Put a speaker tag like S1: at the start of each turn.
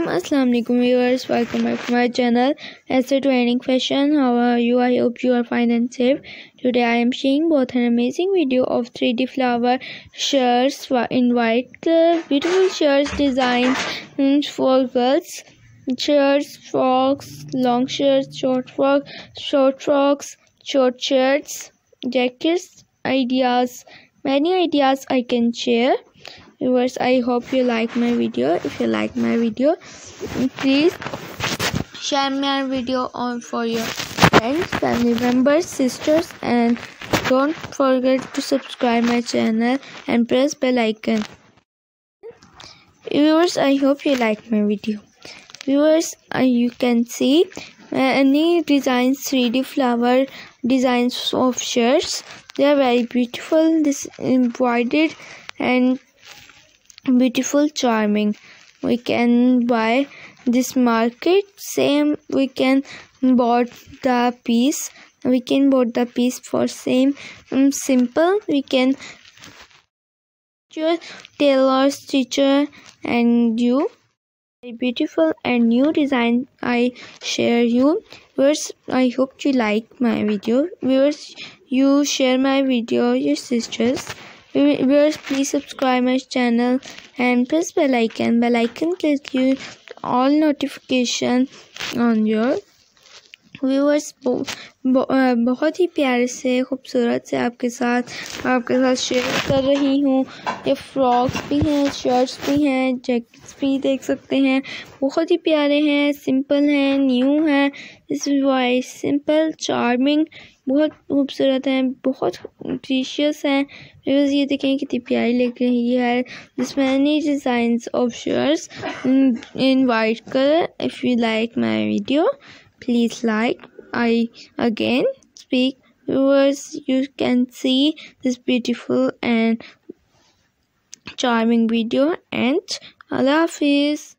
S1: Bismillahirrahmanirrahim. Assalamu alaikum viewers. Welcome back to my channel. SA Trending Fashion. How are you? I hope you are fine and safe. Today I am sharing both an amazing video of 3D flower shirts in white color. Beautiful shirts designs um, for girls. Shirts, frocks, long shirts, short frocks, short frocks, short shirts, jackets, ideas. Many ideas I can share viewers i hope you like my video. If you like my video please share my video on for your friends family members sisters. And don't forget to subscribe my channel and press bell icon. Viewers i hope you like my video. Viewers uh, you can see uh, any designs 3d flower designs of shirts they are very beautiful this embroidered and beautiful charming. We can buy this market. Same we can bought the piece. We can bought the piece for same um, simple. We can your tailor teacher and you. A beautiful and new design i share you. Viewers i hope you like my video. Viewers you share my video your sisters viewers please subscribe my channel and press bell icon. Bell icon click you all notification on your viewers बहुत ही प्यारे से, खूबसूरत से आपके साथ आपके साथ शेयर कर रही हूँ। ये फ्रॉक्स भी हैं, शर्ट्स भी हैं, जैकेट्स भी देख सकते हैं। बहुत ही प्यारे हैं, सिंपल हैं, न्यू हैं। इस वाइज सिंपल चार्मिंग बहुत खूबसूरत हैं, बहुत प्रीशियस हैं। व्यूअर्स ये देखें कितनी प्यारी लग रही है। This many designs of shirts in white colour if you like my video please like. I again speak viewers you can see this beautiful and charming video and allah hafiz